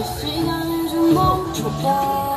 的夕阳已经梦出了。